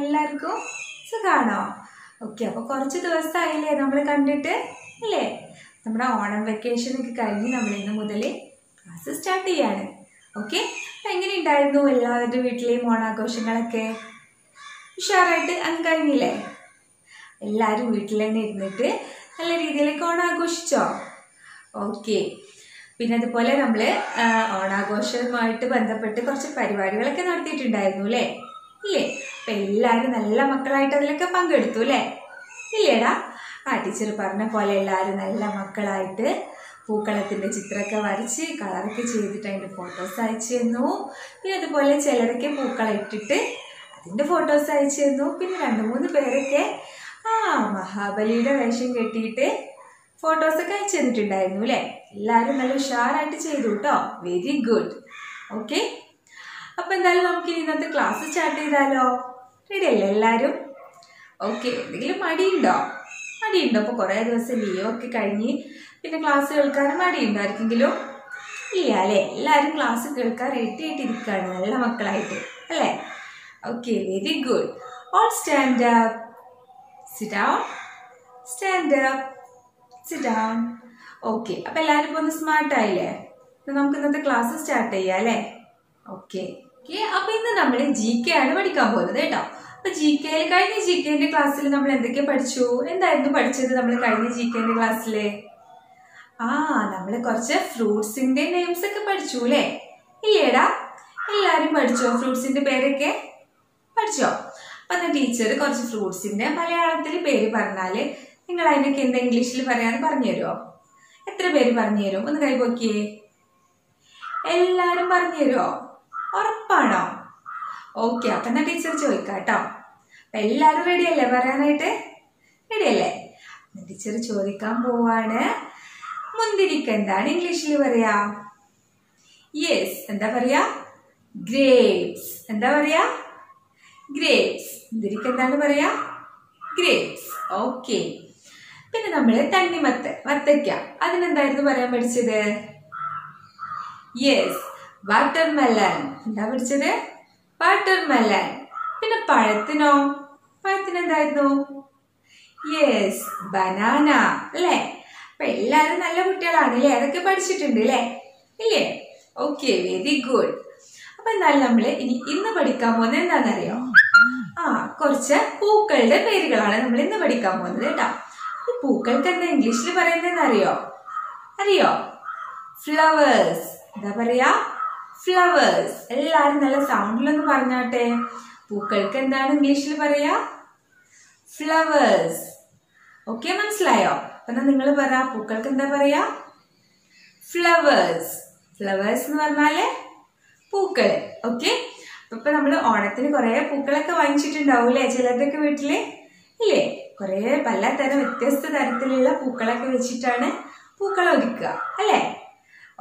എല്ലാവർക്കും സുഖമാണോ ഓക്കെ അപ്പോൾ കുറച്ച് ദിവസമായില്ലേ നമ്മൾ കണ്ടിട്ട് അല്ലേ? നമ്മുടെ ഓണം വെക്കേഷനൊക്കെ കഴിഞ്ഞ് നമ്മൾ ഇന്ന് മുതൽ ക്ലാസ് സ്റ്റാർട്ട് ചെയ്യാണ്. ഓക്കെ അപ്പം എങ്ങനെ ഉണ്ടായിരുന്നു എല്ലാവരുടെ വീട്ടിലെയും ഓണാഘോഷങ്ങളൊക്കെ? ഉഷാറായിട്ട് അങ്ങ് കഴിഞ്ഞില്ലേ? എല്ലാവരും വീട്ടിൽ തന്നെ ഇരുന്നിട്ട് നല്ല രീതിയിലേക്ക് ഓണാഘോഷിച്ചോ? ഓക്കെ പിന്നെ അതുപോലെ നമ്മൾ ഓണാഘോഷവുമായിട്ട് ബന്ധപ്പെട്ട് കുറച്ച് പരിപാടികളൊക്കെ നടത്തിയിട്ടുണ്ടായിരുന്നു അല്ലേ? ഇല്ലേ? അപ്പം എല്ലാവരും നല്ല മക്കളായിട്ട് അതിലൊക്കെ പങ്കെടുത്തു അല്ലേ? ഇല്ലേടാ? ആ ടീച്ചർ പറഞ്ഞ പോലെ എല്ലാവരും നല്ല മക്കളായിട്ട് പൂക്കളത്തിന്റെ ചിത്രമൊക്കെ വരച്ച് കളറൊക്കെ ചെയ്തിട്ട് അതിന്റെ ഫോട്ടോസ് അയച്ചു തന്നു. പിന്നെ അതുപോലെ ചിലരൊക്കെ പൂക്കളം ഇട്ടിട്ട് അതിന്റെ ഫോട്ടോസ് അയച്ചു തന്നു. പിന്നെ രണ്ട് മൂന്ന് പേരൊക്കെ ആ മഹാബലിയുടെ വേഷം കെട്ടിയിട്ട് ഫോട്ടോസൊക്കെ അയച്ചു തന്നിട്ടുണ്ടായിരുന്നു അല്ലേ? എല്ലാവരും നല്ല ഉഷാറായിട്ട് ചെയ്തു കേട്ടോ. വെരി ഗുഡ് ഓക്കെ അപ്പോൾ എന്തായാലും നമുക്ക് ഇന്നത്തെ ക്ലാസ് സ്റ്റാർട്ട് ചെയ്താലോ? റെഡി അല്ലേ എല്ലാവരും ഓക്കെ എന്തെങ്കിലും മടിയുണ്ടോ? മടിയുണ്ടോ? അപ്പോൾ കുറേ ദിവസം ലീവ് ഒക്കെ കഴിഞ്ഞ് പിന്നെ ക്ലാസ് കേൾക്കാനും മടിയുണ്ടോ ആർക്കെങ്കിലും ഇല്ല അല്ലേ? എല്ലാവരും ക്ലാസ് കേൾക്കാൻ റെഡി ആയിട്ടിരിക്കുകയാണ് നല്ല മക്കളായിട്ട് അല്ലേ? Okay very good all stand up sit down stand up sit down okay അപ്പം എല്ലാവരും ഇപ്പോൾ ഒന്ന് സ്മാർട്ടായില്ലേ അപ്പം നമുക്ക് ഇന്നത്തെ ക്ലാസ് സ്റ്റാർട്ട് ചെയ്യാം അല്ലേ? ഓക്കെ ഓക്കെ അപ്പം ഇന്ന് നമ്മൾ ജി കെ ആണ് പഠിക്കാൻ പോകുന്നത് കേട്ടോ. അപ്പൊ ജി കെയിൽ കഴിഞ്ഞ ജി കെന്റെ ക്ലാസ്സിൽ നമ്മൾ എന്തൊക്കെ പഠിച്ചു? എന്തായിരുന്നു പഠിച്ചത് നമ്മൾ കഴിഞ്ഞ ജി കെന്റെ ക്ലാസ്സിൽ ആ നമ്മൾ കുറച്ച് ഫ്രൂട്ട്സിന്റെ നെയിംസ് ഒക്കെ പഠിച്ചു അല്ലേ? ഇല്ലേടാ? എല്ലാരും പഠിച്ചോ? ഫ്രൂട്ട്സിന്റെ പേരൊക്കെ പഠിച്ചോ? അപ്പൊ എന്നാ ടീച്ചർ കുറച്ച് ഫ്രൂട്ട്സിന്റെ മലയാളത്തിൽ പേര് പറഞ്ഞാൽ നിങ്ങൾ അതിനൊക്കെ എന്താ ഇംഗ്ലീഷിൽ പറയാന്ന് പറഞ്ഞു തരുമോ എത്ര പേര് പറഞ്ഞു തരും ഒന്ന് കൈപോക്കിയേ എല്ലാരും പറഞ്ഞു തരുമോ ഉറപ്പാണോ? ഓക്കെ അപ്പൊ എന്നാ ടീച്ചർ ചോദിക്കാം കേട്ടോ? അപ്പൊ എല്ലാരും റെഡി അല്ലേ? പറയാനായിട്ട്? റെഡി അല്ലേ? ടീച്ചർ ചോദിക്കാൻ പോവാണ്. മുന്തിരിക്ക് എന്താണ് ഇംഗ്ലീഷിൽ പറയാ? യെസ് എന്താ പറയാ? ഗ്രേപ്സ് എന്താ പറയാ? ഗ്രേപ്സ് മുന്തിരിക്ക് എന്താണ് പറയാ? ഗ്രേപ്സ് ഓക്കെ പിന്നെ നമ്മൾ തണ്ണിമത്ത് വത്തയ്ക്ക അതിനെന്തായിരുന്നു പറയാൻ പഠിച്ചത്? യെസ് വാട്ടർമെലൺ എന്താ പഠിച്ചത്? വാട്ടർമെലൺ പിന്നെ പഴത്തിനോ? പഴത്തിന് എന്തായിരുന്നു യെസ് ബനാന അല്ലേ? അപ്പൊ എല്ലാരും നല്ല കുട്ടികളാണ് അല്ലേ അതൊക്കെ പഠിച്ചിട്ടുണ്ട് അല്ലേ? ഇല്ലേ? ഓക്കെ വെരി ഗുഡ് അപ്പൊ എന്നാലും നമ്മൾ ഇനി ഇന്ന് പഠിക്കാൻ പോകുന്നത് എന്താണെന്നറിയോ? ആ കുറച്ച് പൂക്കളുടെ പേരുകളാണ് നമ്മൾ ഇന്ന് പഠിക്കാൻ പോകുന്നത് കേട്ടോ. ഈ പൂക്കൾക്ക് എന്താ ഇംഗ്ലീഷിൽ പറയുന്നതെന്നറിയോ? അറിയോ? ഫ്ലവേഴ്സ് എന്താ പറയാ? ഫ്ലവേഴ്സ് എല്ലാരും നല്ല സൗണ്ടിലൊന്ന് പറഞ്ഞാട്ടെ. പൂക്കൾക്ക് എന്താണ് ഇംഗ്ലീഷിൽ പറയാ? ഫ്ലവേഴ്സ് ഓക്കെ മനസ്സിലായോ? എന്നാ നിങ്ങൾ പറ പൂക്കൾക്ക് എന്താ പറയാ? ഫ്ലവേഴ്സ് ഫ്ലവേഴ്സ് എന്ന് പറഞ്ഞാൽ പൂക്കൾ. ഓക്കെ ഇപ്പൊ നമ്മൾ ഓണത്തിന് കുറെ പൂക്കളൊക്കെ വാങ്ങിച്ചിട്ടുണ്ടാവൂലേ ചിലരുടെയൊക്കെ വീട്ടിൽ? ഇല്ലേ? കുറേ പലതരം വ്യത്യസ്ത തരത്തിലുള്ള പൂക്കളൊക്കെ വെച്ചിട്ടാണ് പൂക്കൾ ഒരുക്കുക അല്ലേ?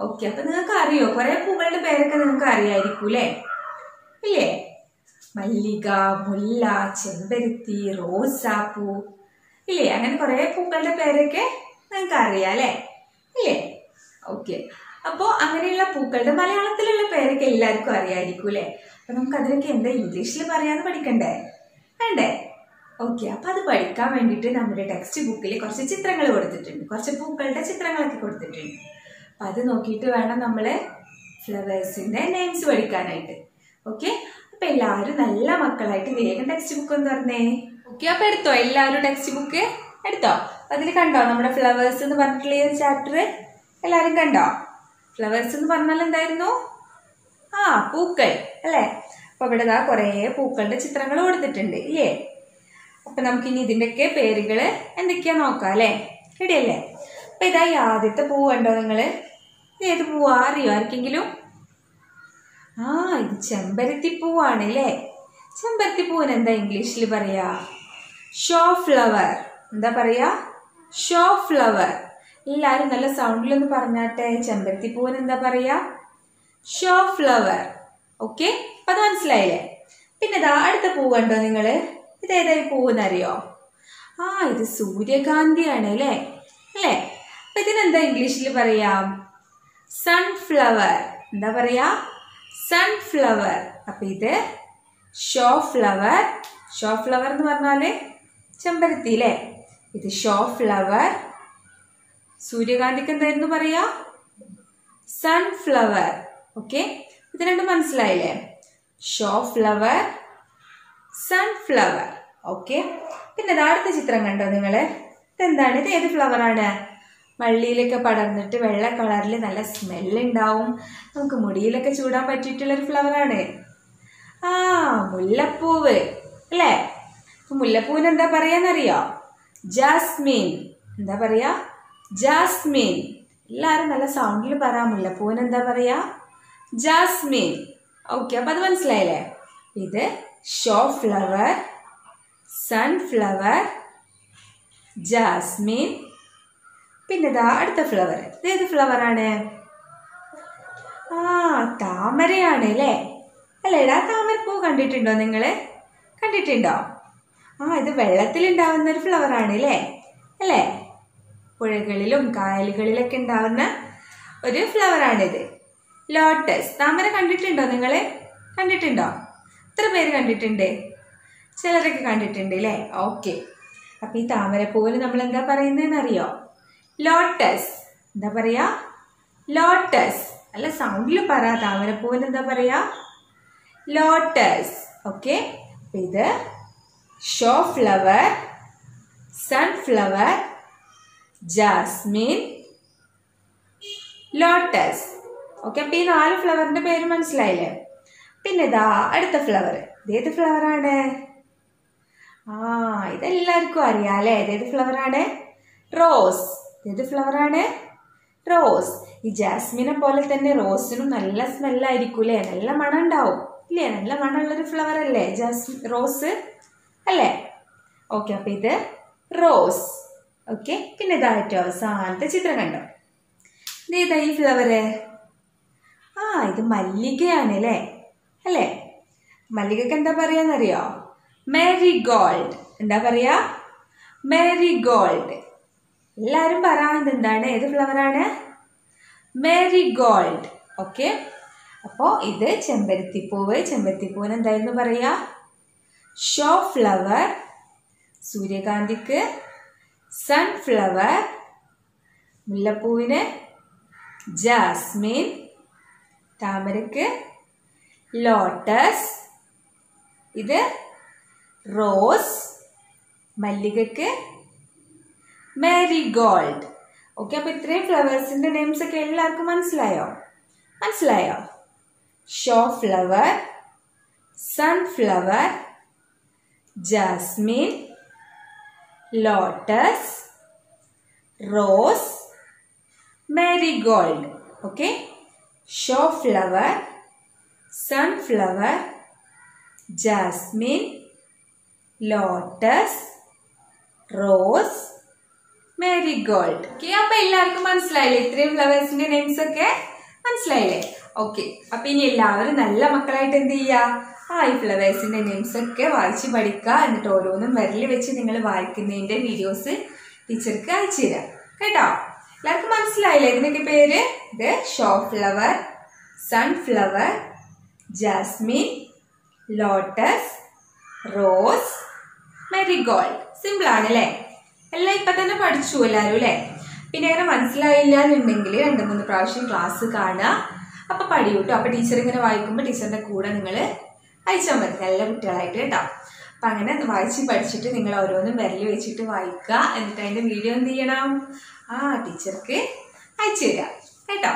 ഓക്കെ അപ്പൊ നിങ്ങൾക്ക് അറിയോ? കുറെ പൂക്കളുടെ പേരൊക്കെ നിങ്ങൾക്ക് അറിയായിരിക്കും അല്ലേ ഇല്ലേ? മല്ലിക മുല്ല ചെമ്പരത്തി റോസാപ്പൂ ഇല്ലേ? അങ്ങനെ കുറെ പൂക്കളുടെ പേരൊക്കെ നിങ്ങൾക്ക് അറിയാം അല്ലേ? ഇല്ലേ? ഓക്കെ. അപ്പോൾ അങ്ങനെയുള്ള പൂക്കളുടെ മലയാളത്തിലുള്ള പേരൊക്കെ എല്ലാവർക്കും അറിയായിരിക്കും അല്ലേ? അപ്പൊ നമുക്ക് അതിനൊക്കെ എന്താ ഇംഗ്ലീഷിൽ പറയാന്ന് പഠിക്കണ്ടേ? വേണ്ടേ? ഓക്കെ അപ്പോൾ അത് പഠിക്കാൻ വേണ്ടിയിട്ട് നമ്മുടെ ടെക്സ്റ്റ് ബുക്കിൽ കുറച്ച് ചിത്രങ്ങൾ കൊടുത്തിട്ടുണ്ട്. കുറച്ച് പൂക്കളുടെ ചിത്രങ്ങളൊക്കെ കൊടുത്തിട്ടുണ്ട്. അപ്പം അത് നോക്കിയിട്ട് വേണം നമ്മൾ ഫ്ലവേഴ്സിന്റെ നെയിംസ് പഠിക്കാനായിട്ട്. ഓക്കെ അപ്പം എല്ലാവരും നല്ല മക്കളായിട്ട് വേഗം ടെക്സ്റ്റ് ബുക്ക് ഒന്ന് തുറന്നേ. ഓക്കെ അപ്പം എടുത്തോ? എല്ലാവരും ടെക്സ്റ്റ് ബുക്ക് എടുത്തോ? അതിൽ കണ്ടോ? നമ്മുടെ ഫ്ലവേഴ്സ് എന്ന് പറഞ്ഞിട്ടുള്ള ഈ ചാപ്റ്റർ എല്ലാവരും കണ്ടോ? ഫ്ലവേഴ്സ് എന്ന് പറഞ്ഞാൽ എന്തായിരുന്നു? ആ പൂക്കൾ അല്ലേ? അപ്പം ഇവിടെ ഇതാ കുറേ പൂക്കളുടെ ചിത്രങ്ങൾ കൊടുത്തിട്ടുണ്ട് ഇല്ലേ? അപ്പം നമുക്കിനി ഇതിന്റെയൊക്കെ പേരുകൾ എന്തൊക്കെയാ നോക്കാം അല്ലേ? റെഡിയല്ലേ അപ്പം ഇതാ ആദ്യത്തെ പൂ കണ്ടോ നിങ്ങൾ ഏത് പൂവാ? അറിയോ? ആർക്കെങ്കിലും? ആ ഇത് ചെമ്പരത്തി പൂവാണ് അല്ലേ ചെമ്പരത്തി പൂവിന് എന്താ ഇംഗ്ലീഷിൽ പറയാ? ഷോ ഫ്ലവർ എന്താ പറയാ? ഷോ ഫ്ലവർ എല്ലാവരും നല്ല സൗണ്ടിലൊന്ന് പറഞ്ഞാട്ടെ. ചെമ്പരത്തി പൂവിന് എന്താ പറയാ? ഷോ ഫ്ലവർ ഓക്കെ അത് മനസ്സിലായില്ലേ? പിന്നെ ഇതാ അടുത്ത പൂവ് കണ്ടോ നിങ്ങൾ ഇത് ഏതായി പൂവെന്നറിയോ? ആ ഇത് സൂര്യകാന്തിയാണ് അല്ലേ അല്ലേ അപ്പം ഇതിനെന്താ ഇംഗ്ലീഷിൽ പറയാം? സൺഫ്ലവർ എന്താ പറയാ? സൺഫ്ലവർ അപ്പം ഇത് ഷോ ഫ്ലവർ ഷോ ഫ്ലവർ എന്ന് പറഞ്ഞാൽ ചെമ്പരത്തി അല്ലേ ഇത് ഷോ ഫ്ലവർ സൂര്യകാന്തിക്ക് എന്തായിരുന്നു പറയാ? സൺഫ്ലവർ ഓക്കെ ഇത് രണ്ടും മനസ്സിലായില്ലേ? ഷോ ഫ്ലവർ സൺഫ്ലവർ ഓക്കെ പിന്നെ അടുത്ത ചിത്രം കണ്ടോ നിങ്ങൾ? ഇതെന്താണ്? ഇത് ഏത് ഫ്ലവറാണ് വള്ളിയിലൊക്കെ പടർന്നിട്ട് വെള്ള കളറിൽ നല്ല സ്മെല്ലുണ്ടാവും. നമുക്ക് മുടിയിലൊക്കെ ചൂടാൻ പറ്റിയിട്ടുള്ളൊരു ഫ്ലവറാണ് ആ മുല്ലപ്പൂവ് അല്ലേ? മുല്ലപ്പൂവിന് എന്താ പറയാന്നറിയോ? ജാസ്മിൻ. എന്താ പറയാ? ജാസ്മിൻ. എല്ലാവരും നല്ല സൗണ്ടിൽ പറ മുല്ലപ്പൂവിന് എന്താ പറയാ? ജാസ്മിൻ. ഓക്കെ അപ്പൊ അത് മനസ്സിലായില്ലേ? ഇത് ഷോ ഫ്ലവർ സൺഫ്ലവർ ജാസ്മിൻ പിന്നെ ഇതാ അടുത്ത ഫ്ലവർ ഏത് ഫ്ലവറാണ് ആ താമരയാണ് അല്ലേ അല്ലേടാ താമരപ്പൂ കണ്ടിട്ടുണ്ടോ നിങ്ങൾ കണ്ടിട്ടുണ്ടോ? ആ ഇത് വെള്ളത്തിലുണ്ടാവുന്ന ഒരു ഫ്ലവറാണ് അല്ലേ? അല്ലേ പുഴകളിലും കായലുകളിലൊക്കെ ഉണ്ടാവുന്ന ഒരു ഫ്ലവറാണിത് ലോട്ടസ് താമര കണ്ടിട്ടുണ്ടോ നിങ്ങൾ കണ്ടിട്ടുണ്ടോ? എത്ര പേര് കണ്ടിട്ടുണ്ട്? ചിലരൊക്കെ കണ്ടിട്ടുണ്ട് അല്ലേ? ഓക്കെ അപ്പം ഈ താമരപ്പൂവിന് നമ്മൾ എന്താ പറയുന്നതെന്ന് അറിയോ ലോട്ടസ്. എന്താ പറയാ? ലോട്ടസ്. അല്ല സൗണ്ടിൽ പറ. താമരപ്പൂവിന് എന്താ പറയാ? ലോട്ടസ്. ഓക്കെ ഇത് shoe flower sunflower jasmine lotus okay അപ്പൊ ഈ നാല് ഫ്ലവറിന്റെ പേര് മനസ്സിലായില്ലേ? പിന്നെ ഇതാ അടുത്ത ഫ്ലവർ ഇതേത് ഫ്ലവറാണ് ആ ഇതെല്ലാവർക്കും അറിയാം അല്ലേ? ഇതേത് ഫ്ലവറാണ് റോസ് ഏത് ഫ്ലവറാണ് റോസ് ഈ ജാസ്മിനെ പോലെ തന്നെ റോസിനും നല്ല സ്മെല്ലായിരിക്കും അല്ലേ നല്ല മണം ഉണ്ടാവും. ഇല്ലേ? നല്ല മണമുള്ളൊരു ഫ്ലവർ അല്ലേ? ജാസ്മിൻ റോസ് അല്ലേ? ഓക്കെ അപ്പൊ ഇത് റോസ് ഓക്കെ പിന്നെ ഇതായിട്ട് അവസാനത്തെ ചിത്രം കണ്ടോ? ഇതേതാ ഈ ഫ്ലവറ് ആ ഇത് മല്ലികയാണ് അല്ലേ അല്ലേ? മല്ലികക്ക് എന്താ പറയാന്നറിയോ? മേരി ഗോൾഡ് എന്താ പറയാ? മേരി ഗോൾഡ് എല്ലാവരും പറ എന്താണ്? ഏത് ഫ്ലവറാണ് മേരി ഗോൾഡ് ഓക്കെ അപ്പോൾ ഇത് ചെമ്പരത്തിപ്പൂവ്. ചെമ്പരത്തിപ്പൂവിന് എന്തായിരുന്നു പറയാ? ഷോ ഫ്ലവർ സൂര്യകാന്തിക്ക് സൺഫ്ലവർ മുല്ലപ്പൂവിന് ജാസ്മിൻ താമരക്ക് ലോട്ടസ് ഇത് റോസ് മല്ലികക്ക് മേരി ഗോൾഡ് ഓക്കെ അപ്പോൾ ഇത്രയും ഫ്ലവേഴ്സിന്റെ നെയിംസ് ഒക്കെ എല്ലാവർക്കും മനസ്സിലായോ? മനസ്സിലായോ? Shoe flower sunflower jasmine lotus rose marigold okay? Show flower sunflower jasmine lotus rose marigold okay അപ്പൊ എല്ലാവർക്കും മനസ്സിലായില്ലേ? ഇത്രയും ഫ്ലവേഴ്സിന്റെ നെയിംസ് ഒക്കെ മനസ്സിലായില്ലേ? ഓക്കെ അപ്പൊ ഇനി എല്ലാവരും നല്ല മക്കളായിട്ട് എന്ത് ചെയ്യാ? ആ ഈ ഫ്ലവേഴ്സിന്റെ നെയിംസ് ഒക്കെ വായിച്ച് പഠിക്കുക എന്നിട്ട് ഓരോന്നും വിരൽ വെച്ച് നിങ്ങൾ വായിക്കുന്നതിന്റെ വീഡിയോസ് ടീച്ചർക്ക് അയച്ചു തരാം. കേട്ടോ? എല്ലാവർക്കും മനസ്സിലായില്ലേ ഇതിനൊക്കെ പേര്? ഇത് shoe flower sunflower jasmine lotus rose marigold simple ആണ് അല്ലേ? എല്ലാം ഇപ്പം തന്നെ പഠിച്ചു എല്ലാവരും അല്ലേ? പിന്നെ അങ്ങനെ മനസ്സിലായില്ല എന്നുണ്ടെങ്കിൽ രണ്ട് മൂന്ന് പ്രാവശ്യം ക്ലാസ് കാണുക. അപ്പം പഠിയും കേട്ടോ അപ്പം ടീച്ചർ ഇങ്ങനെ വായിക്കുമ്പോൾ ടീച്ചറിന്റെ കൂടെ നിങ്ങൾ അയച്ചാൽ മതി. നല്ല കുട്ടികളായിട്ട് കേട്ടോ. അപ്പം അങ്ങനെ വായിച്ച് പഠിച്ചിട്ട് നിങ്ങൾ ഓരോന്നും വിരൽ വെച്ചിട്ട് വായിക്കുക. എന്നിട്ട് അതിന്റെ വീഡിയോ എന്ത് ചെയ്യണം? ആ ടീച്ചർക്ക് അയച്ചു തരിക കേട്ടോ?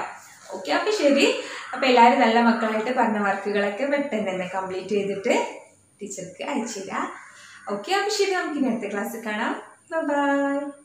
ഓക്കെ അപ്പം ശരി. അപ്പം എല്ലാവരും നല്ല മക്കളായിട്ട് പറഞ്ഞ വർക്കുകളൊക്കെ പെട്ടെന്ന് തന്നെ കംപ്ലീറ്റ് ചെയ്തിട്ട് ടീച്ചർക്ക് അയച്ചു തരാം. ഓക്കെ അപ്പം ശരി. നമുക്ക് ഇനി അടുത്ത ക്ലാസ്സിൽ കാണാം. 拜拜。